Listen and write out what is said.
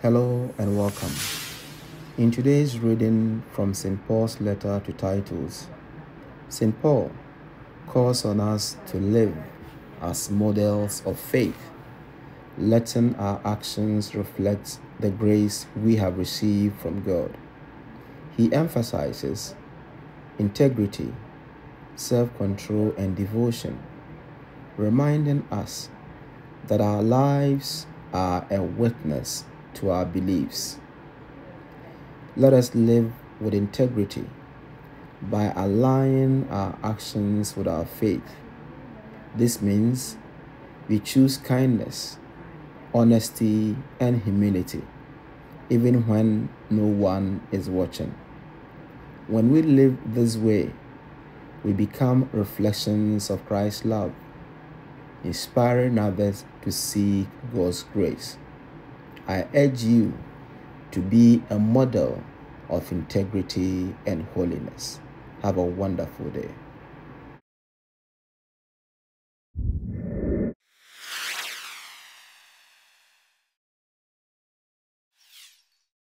Hello and welcome. In today's reading from St. Paul's letter to Titus, St. Paul calls on us to live as models of faith, letting our actions reflect the grace we have received from God. He emphasizes integrity, self control, and devotion, reminding us that our lives are a witness to our beliefs. Let us live with integrity by aligning our actions with our faith. This means we choose kindness, honesty, and humility, even when no one is watching. When we live this way, we become reflections of Christ's love, inspiring others to seek God's grace. I urge you to be a model of integrity and holiness. Have a wonderful day.